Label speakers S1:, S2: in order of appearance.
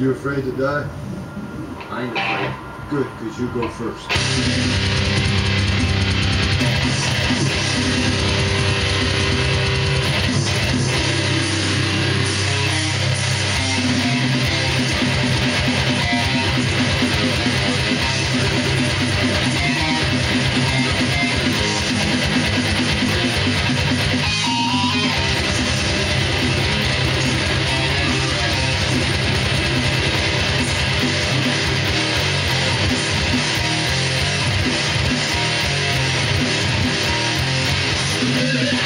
S1: You afraid to die?
S2: I ain't afraid.
S1: Good, because you go first. Yeah.